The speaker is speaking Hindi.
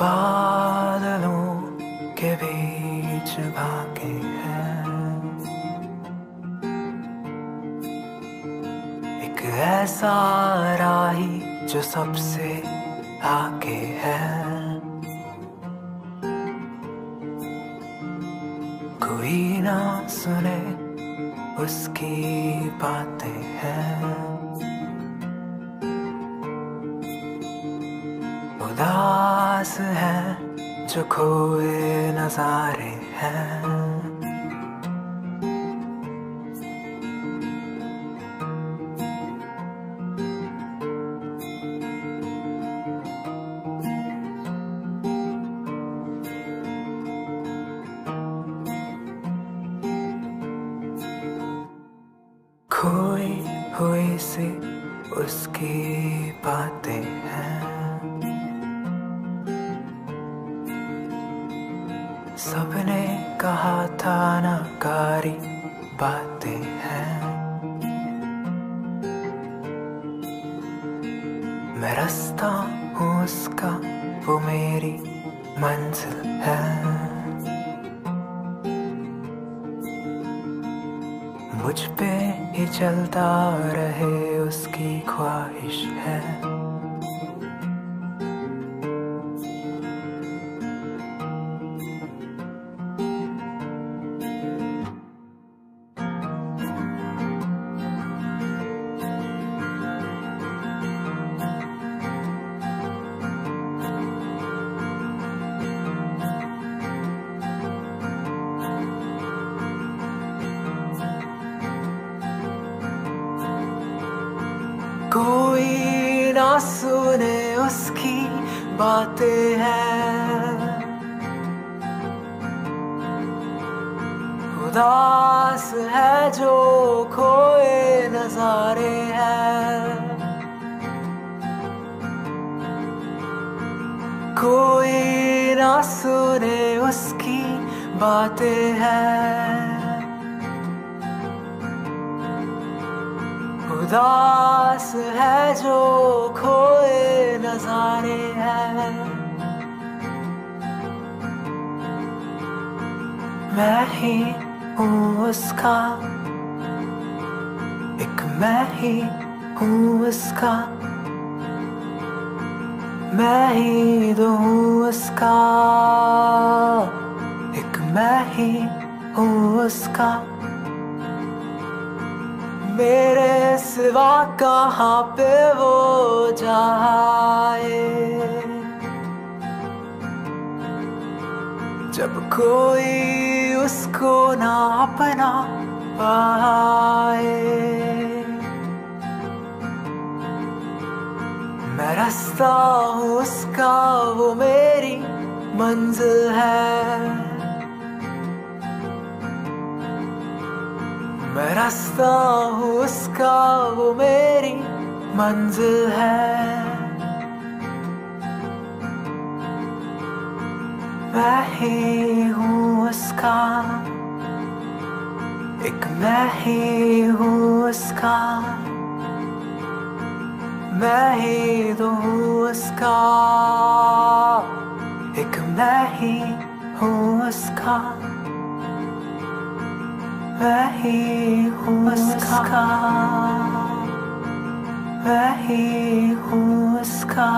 बादलों के बीच भागे हैं। एक ऐसा राही जो सबसे आगे है। कोई ना सुने उसकी बातें हैं। उदास है जो खोए नजारे हैं। खोई हुई से उसकी बातें हैं। सबने कहा था नाकारी बातें हैं। मैं रास्ता हूँ उसका, वो मेरी मंजिल है। मुझ पे ही चलता रहे उसकी ख्वाहिश है। कोई ना सुने उसकी बातें हैं। उदास है जो खोए नजारे हैं। कोई ना सुने उसकी बातें हैं। उदास है जो खोए नजारे हैं। मैं ही हूँ उसका, एक मैं ही हूँ उसका। मैं ही तो उसका, एक मैं ही हूँ उसका। मेरे सिवा कहाँ पे वो जाए? जब कोई उसको ना अपना पाए, मैं रास्ता हूँ उसका, वो मेरी मंजिल है। मैं रास्ता हूँ, उसका वो मेरी मंजिल है। मैं ही हूँ उसका, एक मैं ही हूँ उसका। मैं ही तो हूँ उसका, एक मैं ही हूँ उसका। मैं ही हूँ उसका मैं ही हूँ उसका